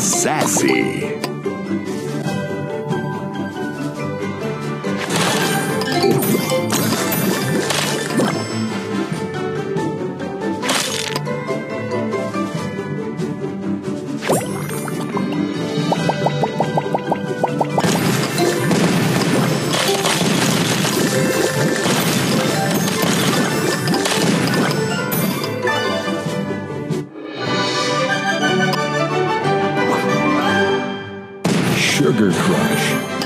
Sassy. Sugar Crush.